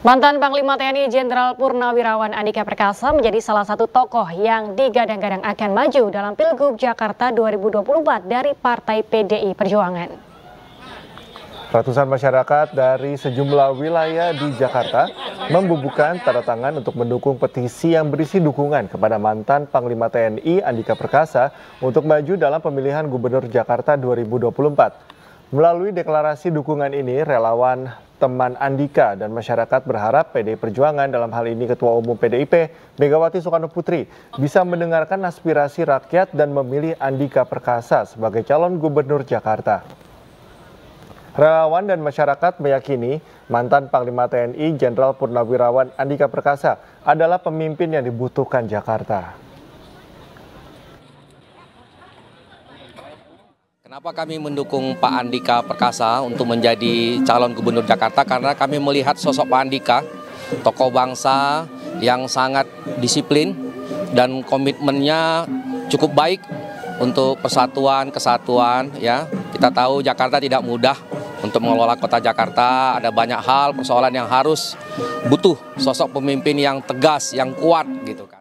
Mantan Panglima TNI Jenderal Purnawirawan Andika Perkasa menjadi salah satu tokoh yang digadang-gadang akan maju dalam Pilgub Jakarta 2024 dari Partai PDI Perjuangan. Ratusan masyarakat dari sejumlah wilayah di Jakarta membubuhkan tanda tangan untuk mendukung petisi yang berisi dukungan kepada mantan Panglima TNI Andika Perkasa untuk maju dalam pemilihan Gubernur Jakarta 2024. Melalui deklarasi dukungan ini, relawan teman Andika dan masyarakat berharap PDI Perjuangan dalam hal ini Ketua Umum PDIP Megawati Soekarno Putri bisa mendengarkan aspirasi rakyat dan memilih Andika Perkasa sebagai calon gubernur Jakarta. Relawan dan masyarakat meyakini mantan Panglima TNI Jenderal Purnawirawan Andika Perkasa adalah pemimpin yang dibutuhkan Jakarta. Kenapa kami mendukung Pak Andika Perkasa untuk menjadi calon gubernur Jakarta? Karena kami melihat sosok Pak Andika, tokoh bangsa yang sangat disiplin dan komitmennya cukup baik untuk persatuan, kesatuan. Ya, kita tahu Jakarta tidak mudah untuk mengelola kota Jakarta. Ada banyak hal persoalan yang harus butuh sosok pemimpin yang tegas, yang kuat, gitu kan.